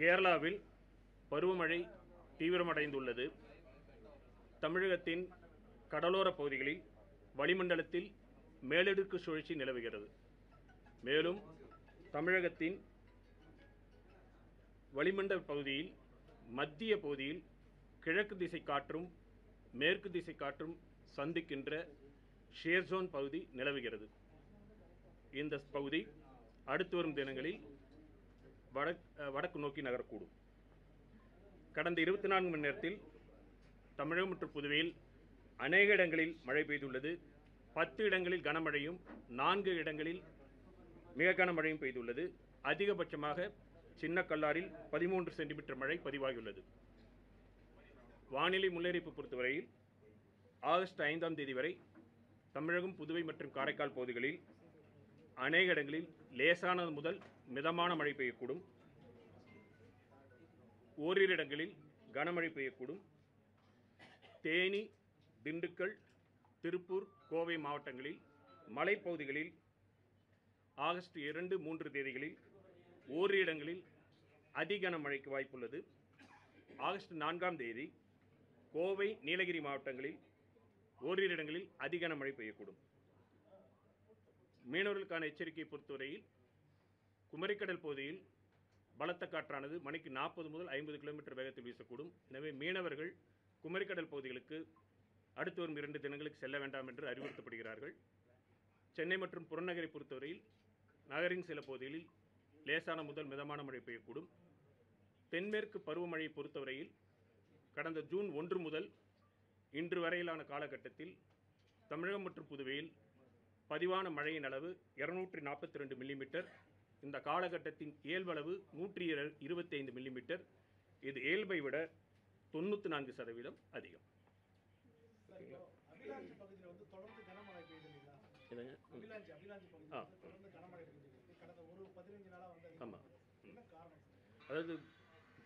கேரளாவில் பருவமழை தீவிரமடைந்துள்ளது. தமிழகத்தின் கடலோர பகுதிகளில் வளிமண்டலத்தில் மேலடுக்கு சுழற்சி நிலவுகிறது. மேலும் தமிழகத்தின் வளிமண்டல பகுதியில் மத்திய பகுதியில் கிழக்கு திசை காற்றும் மேற்கு திசை காற்றும் சந்திக்கின்ற ஷேர்சோன் பகுதி நிலவுகிறது. இந்த பகுதி அடுத்து வரும் தினங்களில் வடக் வடக்கு நோக்கி நகரக்கூடும். கடந்த இருபத்தி நான்கு மணி நேரத்தில் தமிழகம் மற்றும் புதுவையில் அநேக இடங்களில் மழை பெய்துள்ளது. பத்து இடங்களில் கனமழையும் நான்கு இடங்களில் மிக கனமழையும் பெய்துள்ளது. அதிகபட்சமாக சின்ன கல்லாரில் பதிமூன்று சென்டிமீட்டர் மழை பதிவாகியுள்ளது. வானிலை முன்னறிவிப்பு பொறுத்தவரையில் ஆகஸ்ட் ஐந்தாம் தேதி வரை தமிழகம் புதுவை மற்றும் காரைக்கால் பகுதிகளில் அநேக இடங்களில் லேசானது முதல் மிதமான மழை பெய்யக்கூடும். ஓரிரு இடங்களில் கனமழை பெய்யக்கூடும். தேனி திண்டுக்கல் திருப்பூர் கோவை மாவட்டங்களில் மலைப்பகுதிகளில் ஆகஸ்ட் இரண்டு மூன்று தேதிகளில் ஓரிரு இடங்களில் அதிகன மழைக்கு வாய்ப்புள்ளது. ஆகஸ்ட் நான்காம் தேதி கோவை நீலகிரி மாவட்டங்களில் ஓரிரு இடங்களில் அதிகன மழை பெய்யக்கூடும். மீனவர்களுக்கான எச்சரிக்கையை பொறுத்தவரையில் குமரிக்கடல் பகுதியில் பலத்த காற்றானது மணிக்கு நாற்பது முதல் ஐம்பது கிலோமீட்டர் வேகத்தில் வீசக்கூடும். எனவே மீனவர்கள் குமரிக்கடல் பகுதிகளுக்கு அடுத்து வரும் இரண்டு தினங்களுக்கு செல்ல வேண்டாம் என்று அறிவுறுத்தப்படுகிறார்கள். சென்னை மற்றும் புறநகரை பொறுத்தவரையில் நகரின் சில பகுதிகளில் லேசான முதல் மிதமான மழை பெய்யக்கூடும். தென்மேற்கு பருவமழையை பொறுத்தவரையில் கடந்த ஜூன் ஒன்று முதல் இன்று வரையிலான காலகட்டத்தில் தமிழகம் மற்றும் புதுவையில் பதிவான மழையின் அளவு இருநூற்றி நாற்பத்தி ரெண்டு மில்லிமீட்டர். இந்த காலகட்டத்தின் இயல்பளவு நூற்றி இருபத்தி ஐந்து மில்லிமீட்டர். இது இயல்பை விட தொண்ணூற்றி நான்கு சதவீதம் அதிகம். ஆமாம்? அதாவது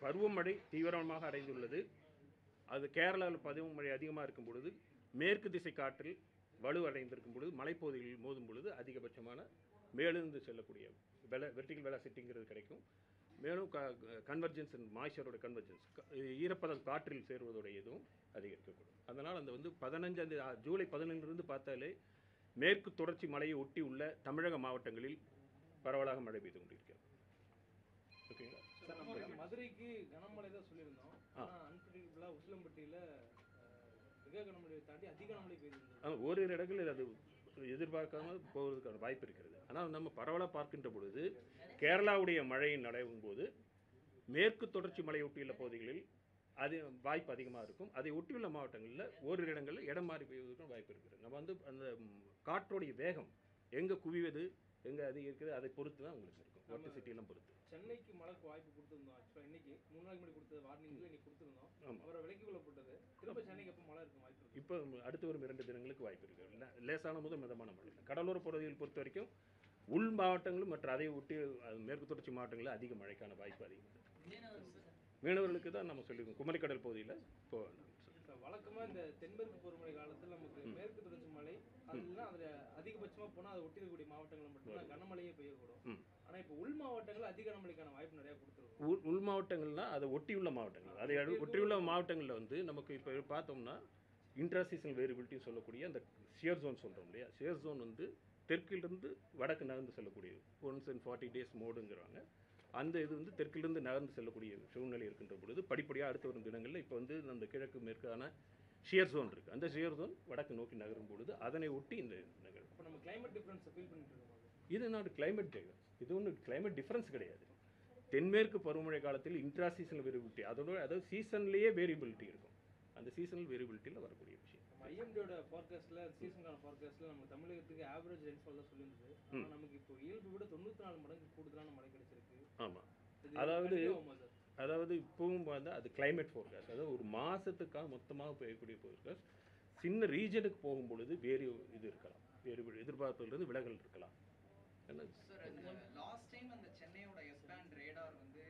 பருவமழை தீவிரமாக அடைந்துள்ளது. அது கேரளாவில் பருவமழை அதிகமாக இருக்கும் பொழுது மேற்கு திசை காற்றில் வலு அடைந்திருக்கும் பொழுது மலைப்பகுதிகளில் மோதும் பொழுது அதிகபட்சமான மேலிருந்து செல்லக்கூடிய வெல வெர்டிகல் வெலாசிட்டிங்கிறது கிடைக்கும். மேலும் க கன்வர்ஜென்ஸ் மாய்ச்சரோட கன்வர்ஜென்ஸ் ஈரப்பதம் காற்றில் சேருவதோட இதுவும் அதிகரிக்கக்கூடும். அதனால் அந்த வந்து பதினஞ்சாம் தேதி ஆ, ஜூலை பதினொன்றிலிருந்து பார்த்தாலே மேற்கு தொடர்ச்சி மலையை ஒட்டி உள்ள தமிழக மாவட்டங்களில் பரவலாக மழை பெய்து கொண்டிருக்கிறது. ஓகேங்களா? மதுரைக்கு கனமழை தான் சொல்லியிருந்தோம். அன்பிரடிக்டபிளா உசிலம்பட்டியில மிக கனமழை தாண்டி அதிக கனமழை ஆனால் ஓரிரு இடங்களில் அது எதிர்பார்க்காம போவதற்கான வாய்ப்பு இருக்கிறது. ஆனால் நம்ம பரவலாக பார்க்கின்ற பொழுது கேரளாவுடைய மழை நடையும் போது மேற்கு தொடர்ச்சி மலை ஒட்டியுள்ள பகுதிகளில் அது வாய்ப்பு அதிகமாக இருக்கும். அதை ஒட்டியுள்ள மாவட்டங்களில் ஓரிரு இடங்களில் இடம் மாறி பெய்வதற்கான வாய்ப்பு இருக்கிறது. நம்ம வந்து அந்த காற்றோடைய வேகம் எங்கே குவிவது எங்கே அதிகரிக்கிறது அதை பொறுத்து தான் உங்களுக்கு இருக்கும். ஒட்டு சிட்டியெல்லாம் பொறுத்து. சென்னைக்கு மழைக்கு வாய்ப்பு கொடுத்திருந்தோம். இன்னைக்கு மூணு நாளைக்கு முன்னாடி கொடுத்தது வார்னிங்ல இன்னைக்கு கொடுத்திருந்தோம். அவரை விலக்கி இப்போ அடுத்து வரும் இரண்டு தினங்களுக்கு வாய்ப்பு இருக்கு. லேசான முதல் மிதமான மழை. கடலோர பகுதியில் பொறுத்த வரைக்கும் உள் மாவட்டங்களும் மற்றும் அதை ஒட்டி மேற்கு தொடர்ச்சி மாவட்டங்களில் அதிக மழைக்கான வாய்ப்பு அதிகம். மீனவர்களுக்கு தான் நம்ம சொல்லியிருக்கோம். குமரிக்கடல் பகுதியில். இப்ப வழக்கமா இந்த தென்மேற்கு பருவமழை காலத்துல நமக்கு மேற்கு தொடர்ச்சி மழை அதுல அதிகபட்சமா போனா அதை ஒட்டி இருக்கக்கூடிய மாவட்டங்கள் மட்டும்தான். கனமழையே பெய்யக்கூடும். ம். ஆனா இப்ப உள் மாவட்டங்கள் அதிக கனமழைக்கான வாய்ப்பு நிறைய கொடுத்துருக்கோம். உள் உள் மாவட்டங்கள்னா அதை ஒட்டியுள்ள மாவட்டங்கள். அதை ஒட்டியுள்ள மாவட்டங்களில் வந்து நமக்கு இப்போ பார்த்தோம்னா இன்ட்ரா சீசனல் வேரியபிலிட்டி சொல்லக்கூடிய அந்த ஷியர் ஜோன் சொல்கிறோம் இல்லையா? ஷியர் ஜோன் வந்து தெற்கிலிருந்து வடக்கு நகர்ந்து செல்லக்கூடியது. ஒன்ஸ் அண்ட் ஃபார்ட்டி டேஸ் மோடுங்கிறாங்க அந்த இது வந்து தெற்கிலிருந்து நகர்ந்து செல்லக்கூடிய சூழ்நிலை இருக்கின்ற பொழுது படிப்படியாக அடுத்து வரும் தினங்களில் இப்போ வந்து அந்த கிழக்கு மேற்கான ஷியர் ஜோன் இருக்குது அந்த ஷியர் ஜோன் வடக்கு நோக்கி நகரும் பொழுது அதனை ஒட்டி இந்த நகரும். அப்ப நம்ம கிளைமேட் டிஃபரன்ஸ் ஃபீல் பண்ணிட்டு இருக்கோம்? இது நாடு கிளைமேட் டிஃபரன்ஸ் இது ஒன்றும் கிளைமேட் டிஃபரன்ஸ் கிடையாது. தென்மேற்கு பருவமழை காலத்தில் இன்ட்ரா சீசனல் வேரியபிலிட்டி அதோட அதாவது சீசன்லேயே வேரியபிலிட்டி இருக்கும். அந்த சீசனல் வேரியபிலிட்டியில் வரக்கூடிய விஷயம். ஐஎம்டியோட ஃபார்காஸ்ட்ல சீசனுக்கான ஃபார்காஸ்ட்ல நம்ம தமிழகத்துக்கு ஆவரேஜ் ரெயின்ஃபால் தான் சொல்லியிருந்தது. நமக்கு இப்போ இயல்பு விட தொண்ணூத்தி நாலு மடங்கு கூடுதலான மழை கிடைச்சிருக்கு. ஆமாம் அதாவது-? அதாவது இப்பவும் வந்து அது climate forecast. அதாவது ஒரு மாதத்துக்காக மொத்தமாக பெய்யக்கூடிய forecast. சின்ன ரீஜனுக்கு போகும் பொழுது வேறு இது இருக்கலாம். வேறு எதிர்பார்ப்பிலிருந்து விலகல் இருக்கலாம். லாஸ்ட் டைம் அந்த சென்னையோட எஸ்பேண்ட் ரேடார் வந்து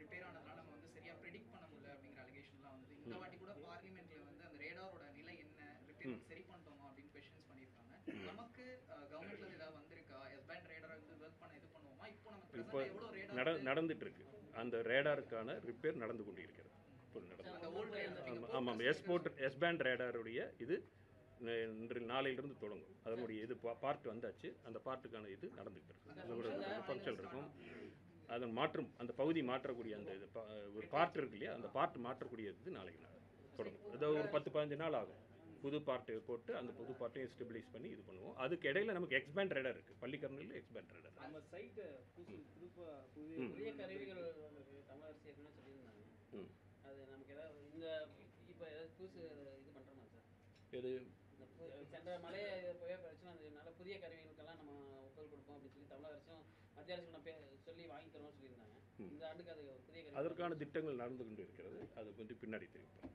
ரிப்பேர் ஆனதுனால நம்ம வந்து சரியா ப்ரெடிக்ட் பண்ண முடியல அப்படிங்கிற அலிகேஷன்லாம் வந்து இந்த வாட்டி கூட பார்லிமெண்ட்ல வந்து அந்த ரேடாரோட நிலை என்ன ரிப்பேர் சரி பண்ணிட்டோமா அப்படின்னு கொஸ்டின்ஸ் பண்ணியிருக்காங்க. நமக்கு கவர்மெண்ட்ல ஏதாவது வந்திருக்கா? எஸ்பேண்ட் ரேடார் வந்து ஒர்க் பண்ண இது பண்ணுவோமா? இப்போ நம்ம இப்போ ரேடார் நடந்துட்டு இருக்கு? அந்த ரேடாருக்கான ரிப்பேர் நடந்து கொண்டிருக்கிறது. ஆமாம் ரேடாருடைய இது இன்று நாளையிலிருந்து தொடங்கும். அதனுடைய இது பார்ட் வந்தாச்சு. அந்த பார்ட்டுக்கான இது நடந்துகிட்டு இருக்கு. அதோட ஃபங்க்ஷன் இருக்கும். அதன் மாற்றும் அந்த பகுதி மாற்றக்கூடிய அந்த இது ஒரு பார்ட் இருக்கு இல்லையா? அந்த பார்ட் மாற்றக்கூடிய இது நாளைக்கு நாள் தொடங்கும். ஏதோ ஒரு பத்து பதினஞ்சு நாள் ஆகும். புது பார்ட்டு போட்டு அந்த புது பார்ட்டையும் ஸ்டெபிலைஸ் பண்ணி இது பண்ணுவோம். அதுக்கு இடையில நமக்கு எக்ஸ்பேண்ட் ரேடர் இருக்குது பள்ளிக்கரணையில் எக்ஸ்பேண்ட் ரேடர் ம். அது நமக்கு ஏதாவது இந்த இப்போ ஏதாவது புதுசு இது பண்ணுறோமா சார் சென்ற மழையை புயல் பிரச்சனை அதனால புதிய கருவிகளுக்கெல்லாம் நம்ம ஒப்புதல் கொடுப்போம் அப்படின்னு சொல்லி தமிழக அரசும் மத்திய அரசு நம்ம சொல்லி வாங்கி தருவோம்னு சொல்லியிருந்தாங்க. இந்த ஆண்டுக்கு அது புதிய கருவி. அதற்கான திட்டங்கள் நடந்து கொண்டு இருக்கிறது. அது வந்து பின்னாடி தெரிவிப்போம்.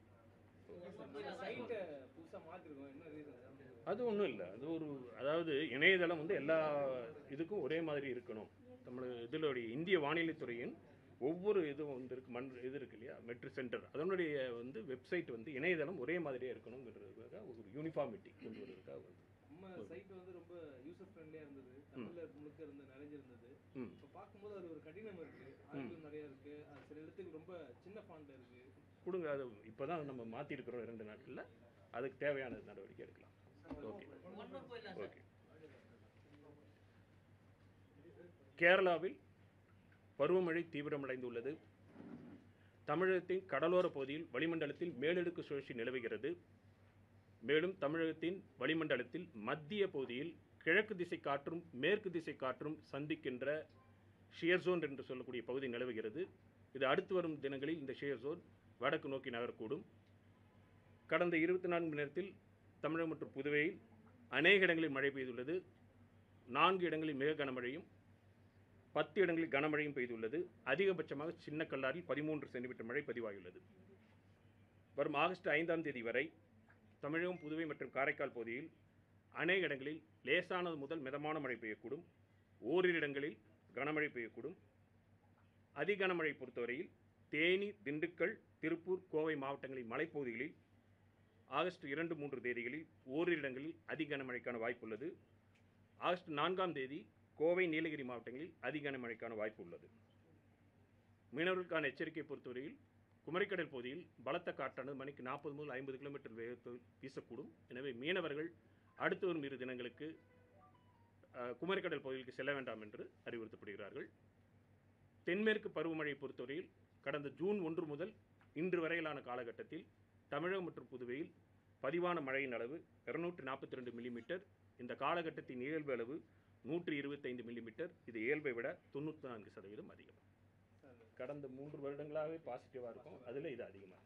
அது ஒன்றும் இல்லை. அது ஒரு அதாவது இணையதளம் வந்து எல்லா இதுக்கும் ஒரே மாதிரி இருக்கணும். தமிழ் இதனுடைய இந்திய வானிலைத்துறையின் ஒவ்வொரு இதுவும் வந்து இருக்கு மண் இது இருக்கு இல்லையா? மெட்ரி சென்டர் அதனுடைய வந்து வெப்சைட் வந்து இணையதளம் ஒரே மாதிரியே இருக்கணுங்கிறதுக்காக ஒரு யூனிஃபார்மிட்டி கொண்டு வருவதற்காக வந்து. நம்ம சைட் வந்து ரொம்ப யூசர் ஃப்ரெண்ட்லியா இருந்தது தமிழ்ல முழுக்க இருந்து நிறைஞ்சிருந்தது இப்போ பார்க்கும்போது அது ஒரு கடினம் இருக்கு. ஆங்கிலம் நிறைய இருக்கு. அது சில இடத்துக்கு ரொம்ப சின்ன ஃபாண்ட் இருக்கு. கொடுங்க அது இப்போ தான் நம்ம மாற்றிருக்கிறோம் இரண்டு நாட்களில். அதுக்கு தேவையான நடவடிக்கை எடுக்கலாம். ஓகே. ஓகே. கேரளாவில் பருவமழை தீவிரமடைந்துள்ளது. தமிழகத்தின் கடலோர பகுதியில் வளிமண்டலத்தில் மேலடுக்கு சுழற்சி நிலவுகிறது. மேலும் தமிழகத்தின் வளிமண்டலத்தில் மத்திய பகுதியில் கிழக்கு திசை காற்றும் மேற்கு திசை காற்றும் சந்திக்கின்ற ஷியர்சோன் என்று சொல்லக்கூடிய பகுதி நிலவுகிறது. இது அடுத்து வரும் தினங்களில் இந்த ஷியர் ஜோன் வடக்கு நோக்கி நகரக்கூடும். கடந்த இருபத்தி நான்கு மணி நேரத்தில் தமிழகம் மற்றும் புதுவையில் அநேக இடங்களில் மழை பெய்துள்ளது. நான்கு இடங்களில் மிக கனமழையும் பத்து இடங்களில் கனமழையும் பெய்துள்ளது. அதிகபட்சமாக சின்ன கல்லாரில் பதிமூன்று சென்டிமீட்டர் மழை பதிவாகியுள்ளது. வரும் ஆகஸ்ட் ஐந்தாம் தேதி வரை தமிழகம் புதுவை மற்றும் காரைக்கால் பகுதியில் அநேக இடங்களில் லேசானது முதல் மிதமான மழை பெய்யக்கூடும். ஓரிரு இடங்களில் கனமழை பெய்யக்கூடும். அதி கனமழை பொறுத்தவரையில் தேனி திண்டுக்கல் திருப்பூர் கோவை மாவட்டங்களின் மலைப்பகுதிகளில் ஆகஸ்ட் இரண்டு மூன்று தேதிகளில் ஓரிரு இடங்களில் அதி கனமழைக்கான வாய்ப்புள்ளது. ஆகஸ்ட் நான்காம் தேதி கோவை நீலகிரி மாவட்டங்களில் அதி கனமழைக்கான வாய்ப்பு உள்ளது. மீனவர்களுக்கான எச்சரிக்கை பொறுத்தவரையில் குமரிக்கடல் பகுதியில் பலத்த காற்றானது மணிக்கு நாற்பது முதல் ஐம்பது கிலோமீட்டர் வேகத்தில் வீசக்கூடும். எனவே மீனவர்கள் அடுத்து வரும் இரு தினங்களுக்கு குமரிக்கடல் பகுதிக்கு செல்ல வேண்டாம் என்று அறிவுறுத்தப்படுகிறார்கள். தென்மேற்கு பருவமழை பொறுத்தவரையில் கடந்த ஜூன் ஒன்று முதல் இன்று வரையிலான காலகட்டத்தில் தமிழகம் மற்றும் புதுவையில் பதிவான மழையின் அளவு இருநூற்றி நாற்பத்தி ரெண்டு மில்லிமீட்டர். இந்த காலகட்டத்தின் நிகழ்வு அளவு நூற்றி இருபத்தைந்து மில்லிமீட்டர். இது இயல்பை விட தொண்ணூற்றி நான்கு சதவீதம் அதிகம். கடந்த மூன்று வருடங்களாகவே பாசிட்டிவாக இருக்கும். அதில் இது அதிகமாக